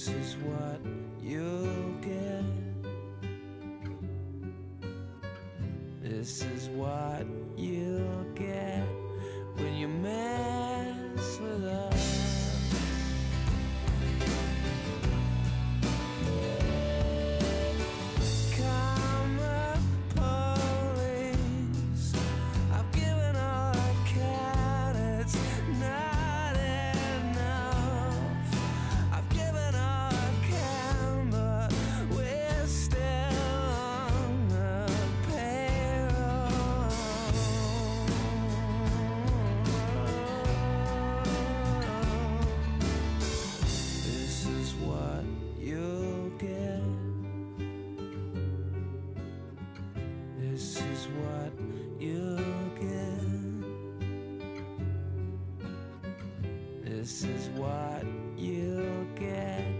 this is what you'll get. This is what you'll get when you mess with us. This is what you get.